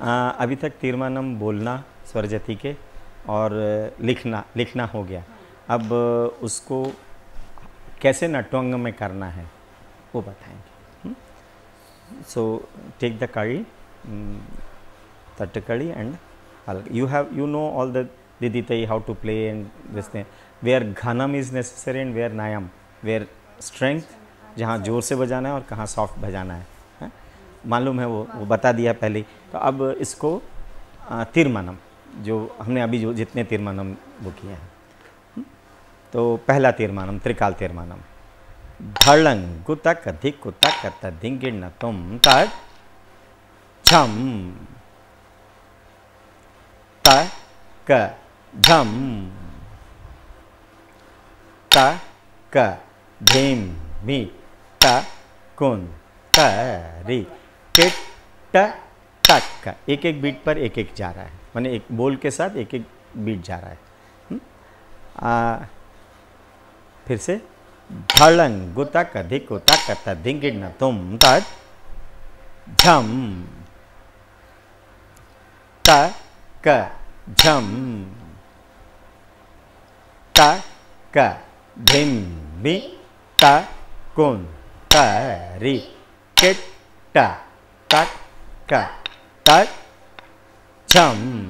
अभी तक तीर्मानम बोलना स्वरजति के और लिखना लिखना हो गया। अब उसको कैसे नटवंग में करना है, वो बताएँगे। सो टेक द कड़ी तटकड़ी एंड अलग you have you know all दीदी तई how to play and this thing where घनम is necessary and where नायम। वेयर स्ट्रेंथ जहाँ ज़ोर से बजाना है और कहाँ सॉफ्ट बजाना है। मालूम है, वो वो बता दिया पहले तो अब इसको तिरमानम, जो हमने अभी जो जितने तिरमानम वो किए हैं। तो पहला तिरमानम, त्रिकाल तिरमानम। धड़ंग गुतक धिक कुतक धिंगिण तुम तक छम त क धम त क धीम मी त कुन त री किट तक। एक एक बीट पर एक एक जा रहा है। माने एक बोल के साथ एक एक बीट जा रहा है? आ, फिर से धड़ंग गुतक धिक तक धिंगिण तुम तक झम। त क झम। त क धिम बी त कुन त री किट तक क तक झम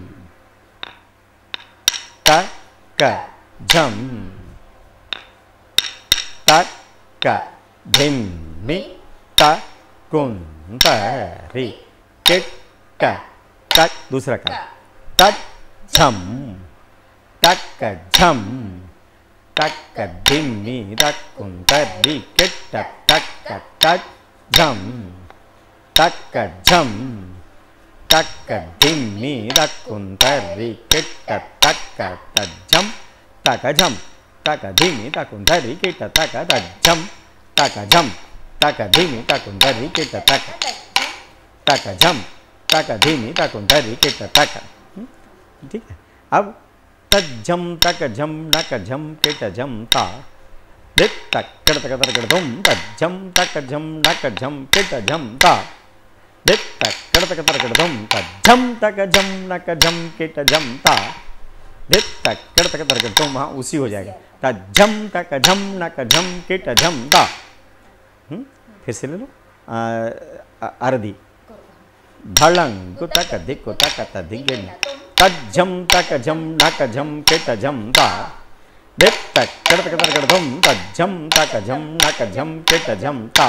त क झम त क धिम बी त कुन त री किट तक दूसरा का तक झम तक झम तक धिमी तक कुंतरी किट तक तक झम तक झम तक झम झम झम तक ठीक है। अब तज्जम तक झम नक झम किट झम ता तज्जम तक झम नक झम किट झम ता। तक कड़ तक तक झम नक झम किट झम ता दित तक कड़ तक तर धुम हाँ उसी हो जाएगा तज्जम तक झम नक झम किट झम ता फिर से ले लो अरदी धड़ंग कुतक धिक कुतक तधिगिन तज्जम तक झम नक झम किट झम ता दित तक कड़ तक तर धुम तज्जम तक झम नक झम किट झम ता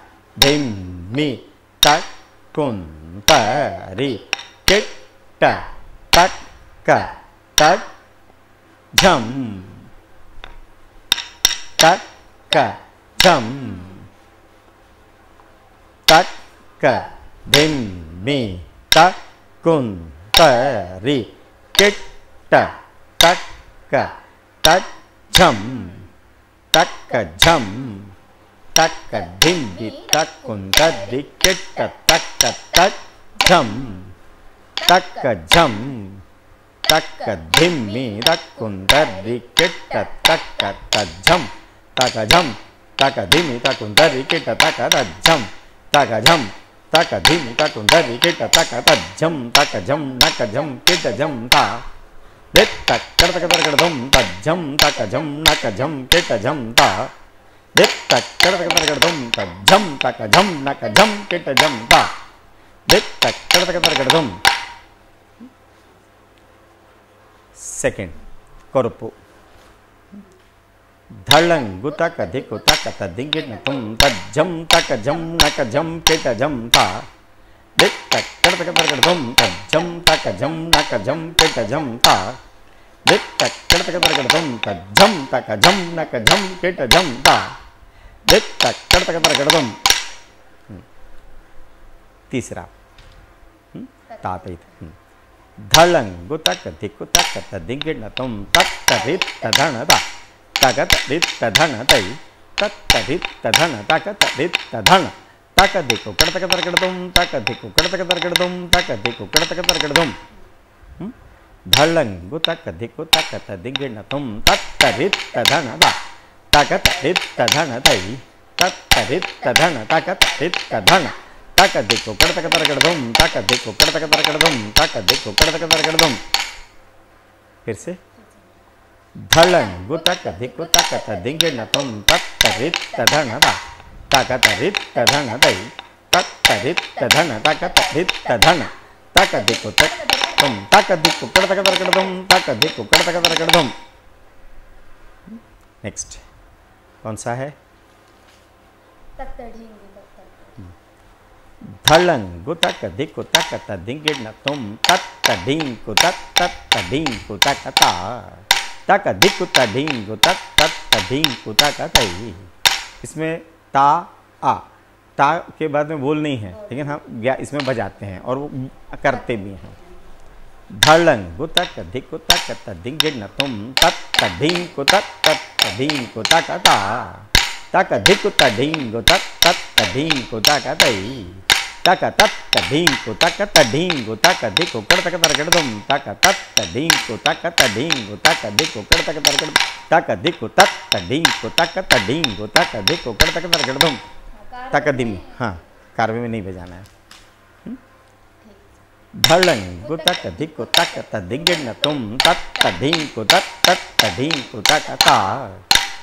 क धिम मी तक कुन तरी किट तक क तक झम तक क झम तक क धिम मी तक कुन तरी किट तक क तक झम तक झम तक धिम दी तक कुंद दी किट तक तक झम तक झम तक धिम्मी तक कुंद दी किट तक तक झम तक झम तक धिमी तक कुंद दी किट तक झम तक झम तक धीमी तक कुंदरी किट तक तज्जम तक झम नक झम किट झम ता दित तक कड़ तक तर धुम तज्जम तक झम नक झम किट झम ता दित तक कड़ तक तर धुम तज्जम तक झम नक झम किट झम ता दित तक कड़ तक तर धुम सेकंड कोरपु धड़ंग गुतक धिक तक तदिगिन तुम तज्जम तक झम नक झम किट झम ता दिक तक कर तक तर धुम तज्जम तक गड़दम तीसरा तापित धलंगु तक दिक्कु तक तदिग्न तुम तत्तरित तधन ता तगत रित तधन तई तत्तरित तधन तकत रित तधन तक दिक्कु कड़तक तरकड़ तुम तक दिक्कु कड़तक तरकड़ तुम तक दिक्कु कड़तक तरकड़ तुम धलंगु तक दिक्कु तक तदिग्न तुम तत्तरित तधन ता तकतरित्तधन तयि तत्तरित्तधन तकतरित्तधन तक दिक्कु कड़तक तरकड़धुम तक दिक्कु कड़तक तरकड़धुम तक दिक्कु कड़तक तरकड़धुम फिर से धलन गुतक दिक्कु तकत दिंगिण तुम ता तकतरित्तधन तयि तत्तरित्तधन तकतरित्तधन तक दिक्कु तक तुम तक दिक्कु कड़तक तरकड़धुम तक दिक्कु कड़तक तरकड़धुम नेक्स्ट कौन सा है? धलंग तक धिको तक तिंग न तुम तक तडिंग तत् तक तडिंग तक ता तक धिक तडिंग तक तक तडिंग तक इसमें ता आ ता के बाद में बोल नहीं है लेकिन हम इसमें बजाते हैं और वो करते भी हैं। धड़ंग गुतक धिक तक त दिंग न तुम तत त ढींग तक तत त ढींग तक ता तक धिक त ढींग तक तत त ढींग तक तई तक तत त ढींग तक त ढींग तक धिक कड़ तक तर कड़ तुम तक तत त ढींग तक त ढींग तक धिक कड़ तक तर कड़ तक धिक तत त ढींग तक त ढींग तक धिक कड़ तक तर कड़ तुम तक दिम हाँ कारवे में नहीं बजाना है धड़ंग गुतक धिक तक त तुम तत त ढींग तत तत तक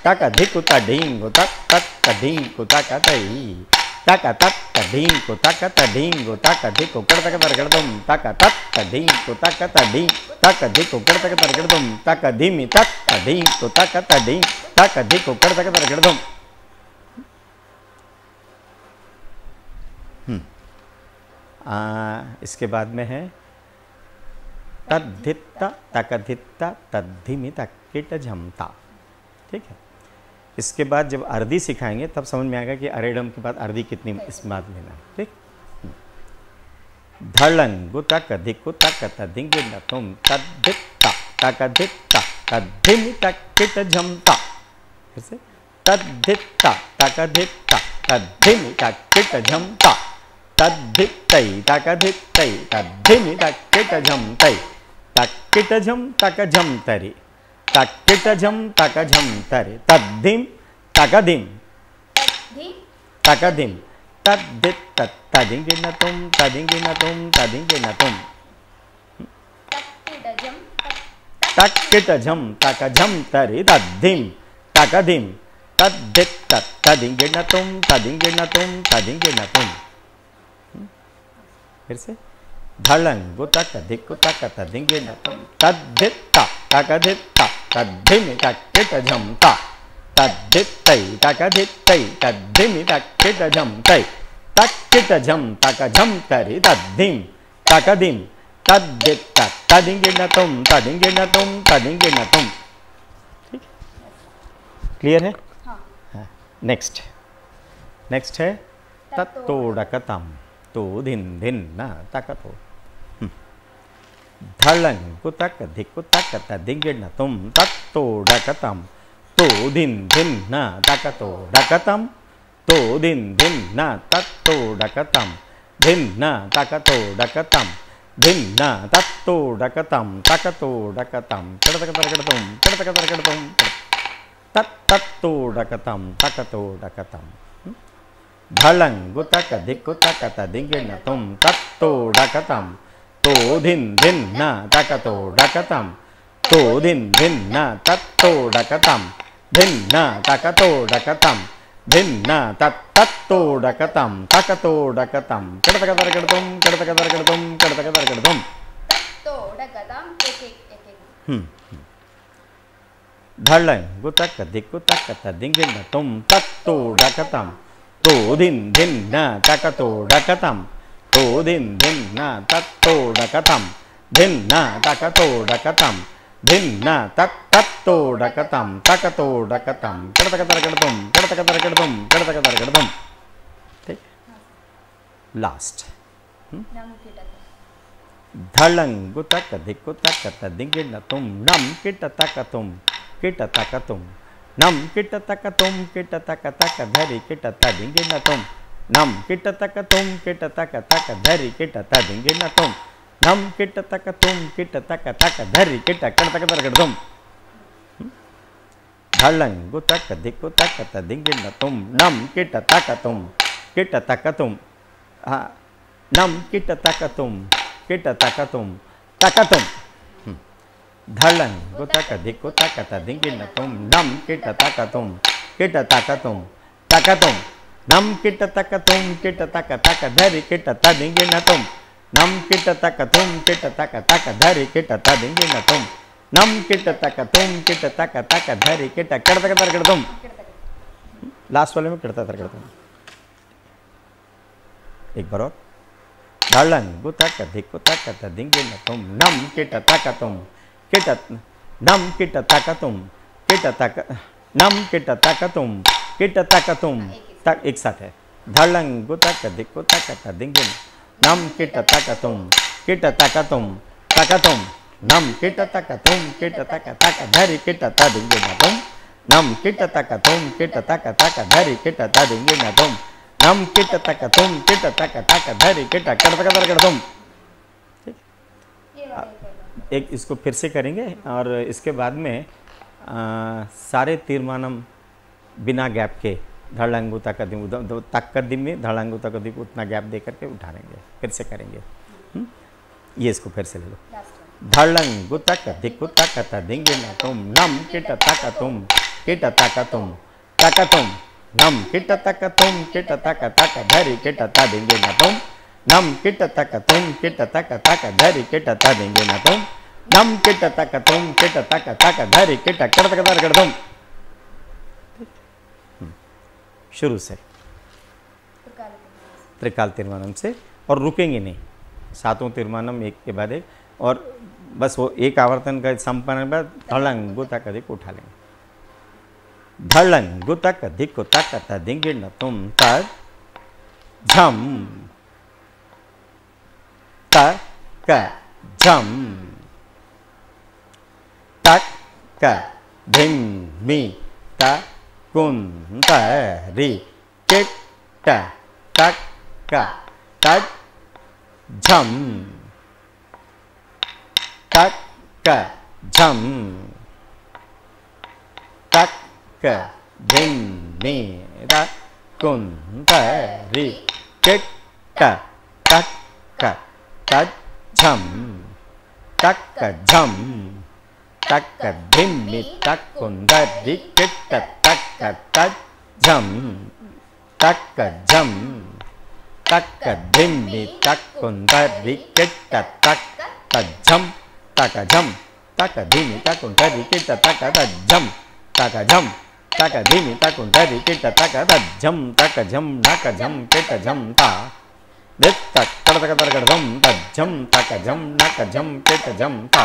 तक धिक त ढींग तत तत त तक तई तक तत त ढींग तक त ढींग तक धिक कड़ तक तर कड़ तुम तक तत त ढींग तक त ढींग तक धिक कड़ तक तर कड़ तुम तक धीमी तत त ढींग तक त ढींग तक धिक कड़ तक तर कड़ तुम आ, इसके बाद में है तद्धित्ता तकधित्ता तद्धिमिता किट झमता ठीक है? इसके बाद जब अर्दी सिखाएँगे तब समझ में आएगा कि अरेडम के बाद अर्दी कितनी इस बात लेना है। ठीक? धड़ंगु तक धिक्कु तक तदिंग न तुम तद्धित्ता तकधित्ता तद्धिमिता किट झमता फिर से तद्धित्ता तकधित्ता तद्धिमिता किट झमता तद्धित्तै तकधित्तै तद्धिमि तक्किटझं तै तक्किटझं तकझं तरि तक्किटझं तकझं तरि तद्धिं तकधिं तकधिं तद्धित्त तदिङ्गिनतुं तदिङ्गिनतुं। तदिङ्गिनतुं तक्किटझं तकझं तरि तद्धिं तकधिं तद्धित्त तदिङ्गिनतुं तदिङ्गिनतुं तदिङ्गिनतुं। फिर से। धड़ंगु तक धिक्कु तक तदिंगे न तुम तद्धित्ता तकधित्ता तद्धिमि तक्किट झमता तद्धित्तै तकधित्तै तद्धिमि तक्किट झमतै तक्किट झम तक झम तरि तद्धिं तकधिं तद्धित्ता तदिंगे न तुम तदिंगे न तुम तदिंगे न तुम। ठीक क्लियर है? हाँ। नेक्स्ट नेक्स्ट है? तत्तोड़कतम tụ đình đình na, ta cả tụ thà lần của tất cả thịt của tất cả ta tiếng việt na tum tất tu đa cả tâm tụ đình đình na, ta cả tụ đa cả tâm tụ đình đình na tất tu đa cả tâm đình na, ta cả tụ đa cả tâm đình na tất tu đa cả tâm ta cả tụ đa cả tâm tất tất tất tất tất tất tất tất tất tất tất tất tất tụ đa cả tâm tất tụ đa cả tâm धड़ंगु तक धिक्कु तक तदिगिण तुम तत्तो डकतम तो धिन धिन न तकतो डकतम तो धिन धिन न तत्तो डकतम धिन न तकतो डकतम धिन न तत्तो डकतम तकतो डकतम कड़तक तरकड़तुम कड़तक तरकड़तुम कड़तक तरकड़तुम तत्तोडगदां एक एक एक एक हम्म धड़ंगु तक धिक्कु तक तदिगिण तुम तत्तो डकतम तो धिन धिन न तकतो डकतम तो धिन धिन न तत्तो डकतम धिन न तकतो डकतम धिन न तत् तत्तो डकतम तकतो डकतम कड़तक तरकड़तुम कड़तक तरकड़तुम कड़तक तरकड़तुम ठीक लास्ट नम धलंगु तक धिक्कु तक तदिंगे तुम नम किट तक तुम किट तक तुम नम किट तक तुम किट तक तक धरी किट तदिंगे न तुम नम किट तक तुम किट तक तक धरी किट तदिंगे न तुम नम किट तक तुम किट तक तक धरी किट कट तक तर तुम धलंगु तक धिक्कु तक तदिंगे न तुम नम किट तक तुम किट तक तुम हाँ नम किट तक तुम किट तक तुम तक तुम धड़न का धिक गोताक न तुम नम किट का तुम किट का तुम ता का तुम नम किट का तुम किट तक तक धरि किट न तुम नम किट का तुम किट तक तक धरि किट न तुम नम किट का तुम किट तक तक धरि किट किड़ तक तर कर तुम लास्ट वाले में किड़ता। तर कर तुम एक बार और। धड़न का धिक तक न तुम नम किट का तुम किट नम किट तक तुम किट तक नम किट तक तुम किट तक तुम तक एक साथ है धड़ंग तक दिको तक तदिंग नम किट तक तुम किट तक तुम तक तुम नम किट तक तुम किट तक तक धरि किट तदिंग तुम नम किट तक तुम किट तक तक धरि किट तदिंग तुम नम किट तक तुम किट तक तक धरि किट कर तक धर कर तुम एक इसको फिर से करेंगे और इसके बाद में आ, सारे तीर्मानम बिना गैप के धड़लंगुता का दिम तक का में धड़लंगुता का दिम उतना गैप दे करके उठा लेंगे फिर से करेंगे हुँ? ये इसको फिर से ले लो धड़ंग न तुम नम किट तक तुम किट तक तुम तक तुम नम किट तक तुम किट तक तक किट न तुम नम किट तक तुम किट तक तक किट न तुम दम किट तक तुम किट तक तक धर किट कर तक धर कर दम शुरू से त्रिकाल तिरमानम से और रुकेंगे नहीं सातों तिरमानम एक के बाद एक और बस वो एक आवर्तन का संपन्न के बाद धड़ंग गुता का दिक उठा लेंगे धड़ंग गुता का दिक को तक तथा तधिंगे न तुम तक झम तक झम झम तक क धिम मी त कुन त रि किट तक क तद झम तक क झम तक क धिम मी त कुन त रि किट तक क तद झम तक क झम तक तक कुन त रि किट तक क तद झम तक झम तक धिम्मि तक कुंदरी किट तक तज्जम तक झम तक धिमि तक कुंदरी किट तक तज्जम तक झम तक धिमि तक कुंदरी किट तक तज्जम तक झम नक झम किट झम ता। दित तक कड़ तक तर झम तज्जम। तक झम नक झम किट झम ता।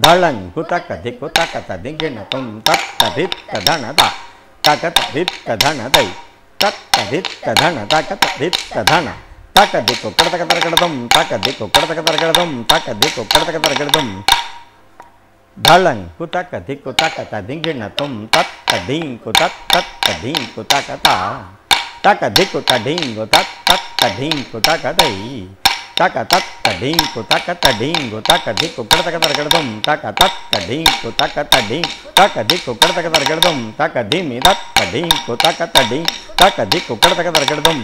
गुतक दिक्कु तक तदिंगे न तुम तज्जम तक जम नक जम किट जम ता दित तक कर तक तुम तज्जम तक जम नक जम किट जम ता दित तक कर तक तर तुम तज्जम तक जम नक जम किट जम ता दित तक कर तक तर तुम धड़ंग गुतक दिक्कु तक तदिंगे न तुम तत् तदित धन ता तक तदित धन दई तत् तदित धन तक तदित धन तक दिक्कु कड़ तक तर तुम तक धीमी दिक्कु कड़ तक तर तुम तक दिक्कु कड़ तक तर तुम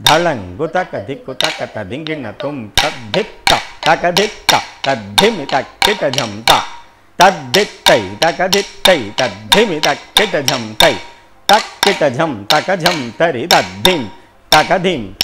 धड़ंग कुतक दिक्कु तक तदिंगे न तुम तदींकु तत् तत् तदींकु तक ता तक दिक्कु तदींगु तत् तत् तदींकु तक दई तक तत् तदींकु तक तदींगु तक दिक्कु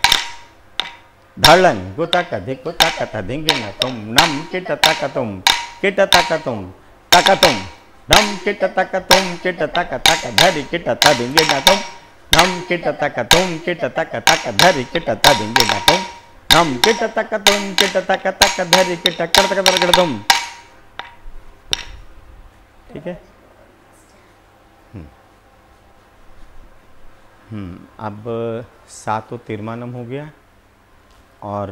किड़तक तरगड़तुम ढलं कुतक धिकुतक धिंगिण तुम नम किट तकतुम किट तकतुम। तकतुम नम किट तकतुम किट तक तक धरि किट ता तधिंगिण तुम नम किट तक तुम किट तक तक धरि किट ता तधिंगिण तुम नम किट तक तुम किट तक तक धरि किट किड़तक तरगड़तुम ठीक है? हम्म अब सातों तिरमानम हो गया। और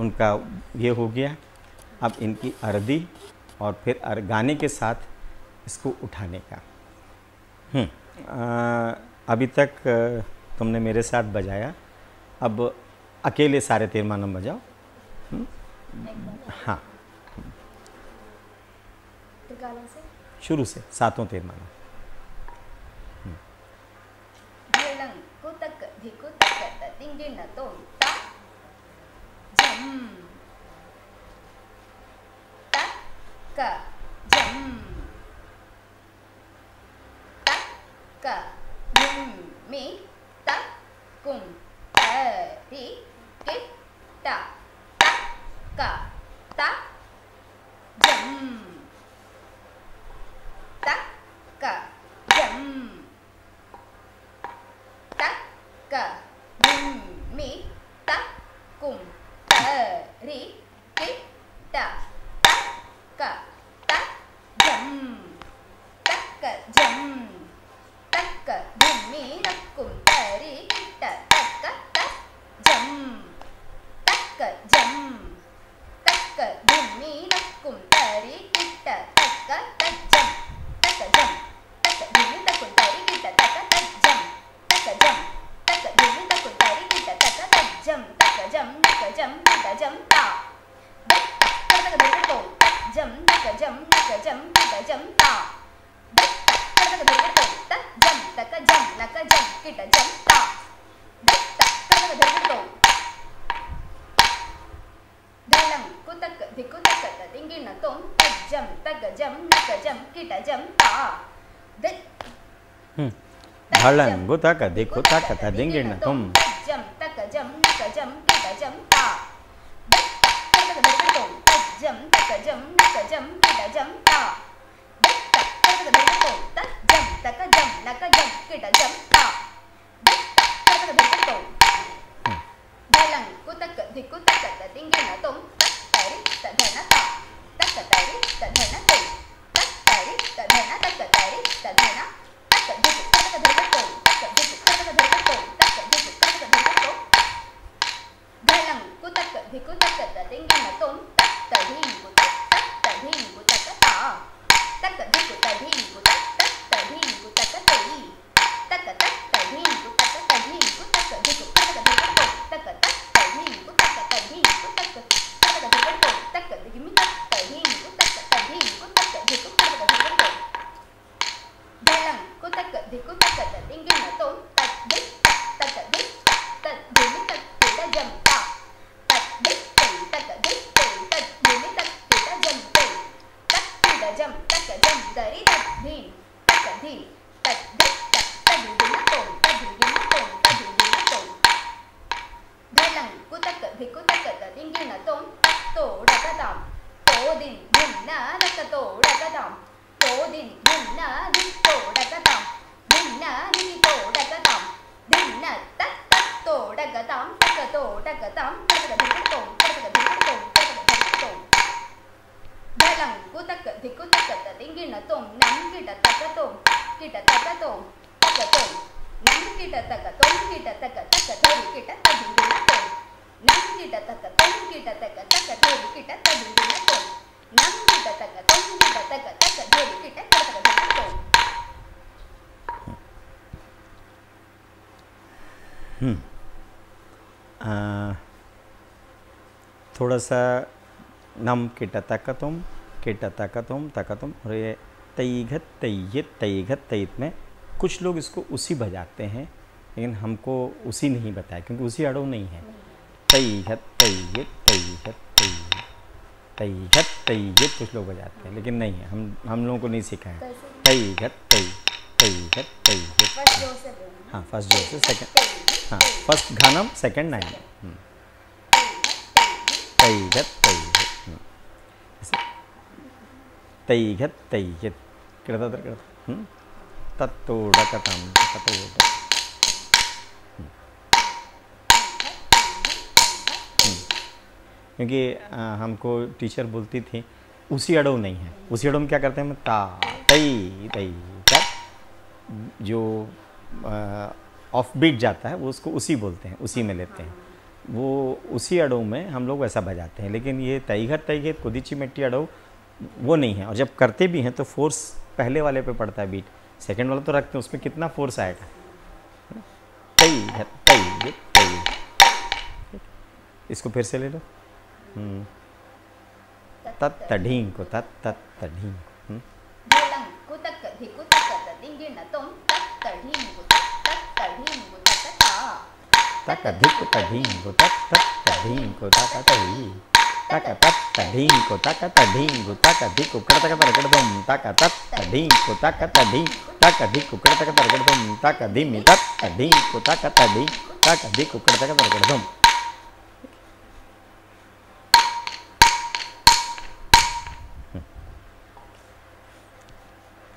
उनका ये हो गया। अब इनकी अर्दी और फिर अर, गाने के साथ इसको उठाने का। हम्म, अ, अभी तक तुमने मेरे साथ बजाया। अब अकेले सारे तिरमानम बजाओ। हाँ। त्रिकाला से? शुरू से सातों कुतक धिकुतक ततिंगिण तुम ता जम तक क जम तक क धुम मी तक कुम तरि किट ता तक क ता जम तक क जम जम तक जम तक जम ता तक तक धुम तो तक जम तक जम तक जम किट जम ता तक तक धुम तो ढलं कुतक धिकुतक ततिंगिण तुम तज्जम तगजम नकजम किटजम ता हम्म, ढलं गुतक धिकुतक तधिंगिण तुम तज्जम तगजम chấm tất cả chấm tất cả chấm kỳ đá chấm đỏ tất cả tất cả đều có tổ tất chấm tất cả chấm là cả chấm kỳ đá chấm đỏ tất cả tất cả đều có tổ ừ. đây là cô tất cả thì cô tất cận là tiếng kia nó tống दरि तक धीन थोड़ा सा नम किट तकतुम किट तकतुम तकतुम और ये तईघत तय्यत तईघत तयित में कुछ लोग इसको उसी बजाते हैं लेकिन हमको उसी नहीं बताया क्योंकि उसी अड़ो नहीं है। तई हत तई ये तई हत तई तई हत तई ये कुछ लोग बजाते हैं लेकिन नहीं है हम हम लोगों को नहीं सीखा है कैसे तई हत तई तई हत तई ये फ़र्स्ट ज़ोर से बोलना। हाँ फ़र्स्ट जो से सेकंड हाँ फ़र्स्ट घानम सेकंड नाइन क्योंकि हमको टीचर बोलती थी उसी अड़ो नहीं है उसी अड़ो में क्या करते हैं ता तई तई क्या जो ऑफ़ बीट जाता है वो उसको उसी बोलते हैं उसी में लेते हैं वो उसी अड़ो में हम लोग वैसा बजाते हैं। लेकिन ये तईघत तईघत कुदिची मिट्टी अड़ो, वो नहीं है। और जब करते भी हैं तो फोर्स पहले वाले पे पड़ता है बीट। सेकंड वाला तो रखते हैं, उसमें कितना फोर्स आएगा? तई घत तई तई इसको फिर से ले लो। तत् तढ़ीं को तत् तत् तढ़ीं को तक अधिक तढ़ीं को तक तक तई तक तक तक उकड़ तक दम तक तत् तढ़ीं को तक तक तक दम तक अधिमी तत् तढ़ीं को तक तढ़ीं तक अधिक उकड़ तक तरकड़ दम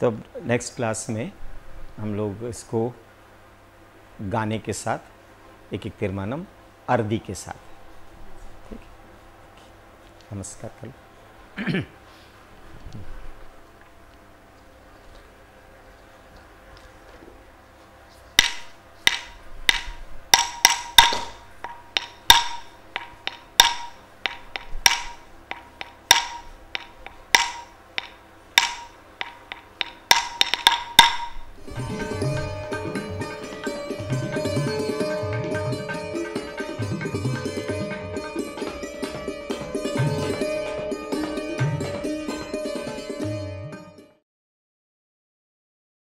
तो नेक्स्ट क्लास में हम लोग इसको गाने के साथ एक एक तिरमानम अर्दी के साथ। ठीक। नमस्कार कल।